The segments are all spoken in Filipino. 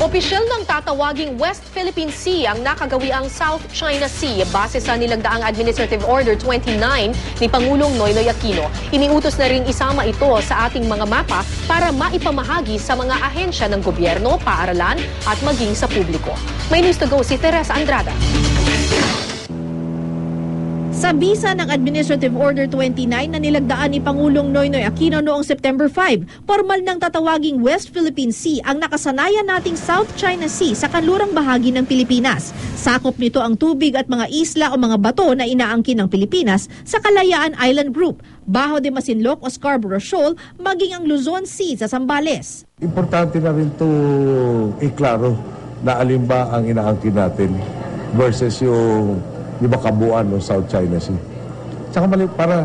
Opisyal ng tatawaging West Philippine Sea ang nakagawiang South China Sea base sa nilagdaang Administrative Order 29 ni Pangulong Noynoy Aquino. Iniutos na rin isama ito sa ating mga mapa para maipamahagi sa mga ahensya ng gobyerno, paaralan at maging sa publiko. May news to go si Teresa Andrada. Sa bisa ng Administrative Order 29 na nilagdaan ni Pangulong Noynoy Aquino noong September 5, formal nang tatawaging West Philippine Sea ang nakasanayan nating South China Sea sa kanlurang bahagi ng Pilipinas. Sakop nito ang tubig at mga isla o mga bato na inaangkin ng Pilipinas sa Kalayaan Island Group, Baho de Masinloc o Scarborough Shoal, maging ang Luzon Sea sa Zambales. Importante na rin to iklaro na alin ba ang inaangkin natin versus yung di ba kabuuan ng South China Sea. Tsaka mali, para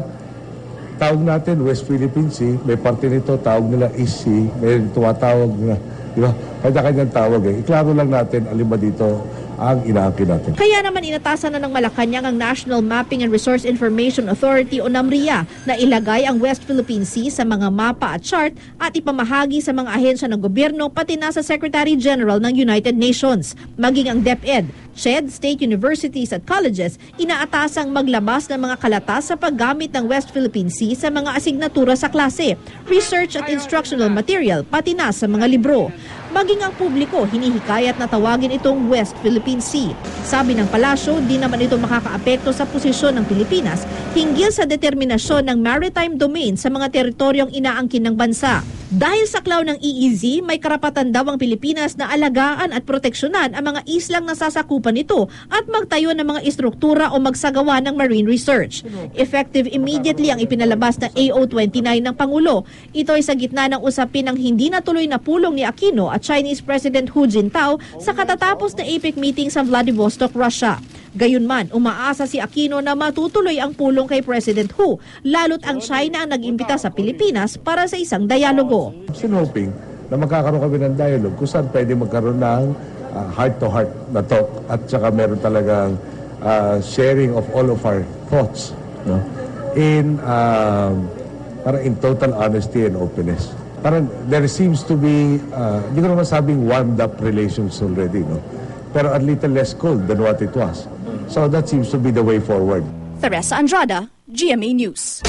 tawag natin West Philippine Sea, may parte nito tawag nila East Sea, may tumatawag na, di ba? Kanya-kanyang tawag eh. Iklaro lang natin alin ba dito ang inaangkin natin. Kaya naman inatasan na ng Malacanang ang National Mapping and Resource Information Authority o NAMRIA na ilagay ang West Philippine Sea sa mga mapa at chart at ipamahagi sa mga ahensya ng gobyerno pati na sa Secretary General ng United Nations. Maging ang DepEd, CHED, state universities at colleges, inaatasang maglabas ng mga kalatas sa paggamit ng West Philippine Sea sa mga asignatura sa klase, research at instructional material, pati na sa mga libro. Maging ang publiko hinihikayat na tawagin itong West Philippine Sea. Sabi ng palasyo, di naman ito makakaapekto sa posisyon ng Pilipinas hinggil sa determinasyon ng maritime domain sa mga teritoryong inaangkin ng bansa. Dahil sa klaw ng EEZ, may karapatan daw ang Pilipinas na alagaan at proteksyonan ang mga islang nasasakupan nito at magtayo ng mga istruktura o magsagawa ng marine research. Effective immediately ang ipinalabas na AO29 ng Pangulo. Ito ay sa gitna ng usapin ng hindi natuloy na pulong ni Aquino at Chinese President Hu Jintao sa katatapos na APEC meeting sa Vladivostok, Russia. Gayunman, umaasa si Aquino na matutuloy ang pulong kay President Hu, lalo't ang China ang nag-imbita sa Pilipinas para sa isang dialogo. Still hoping na magkakaroon kami ng dialogue kung saan pwede magkaroon ng ah, heart-to-heart na talk at saka meron talagang ah, sharing of all of our thoughts no? in um, para in total honesty and openness. Parang there seems to be, uh, hindi ko naman sabing warmed up relations already, no? pero a little less cold than what it was. So that seems to be the way forward. Teresa Andrada, GMA News.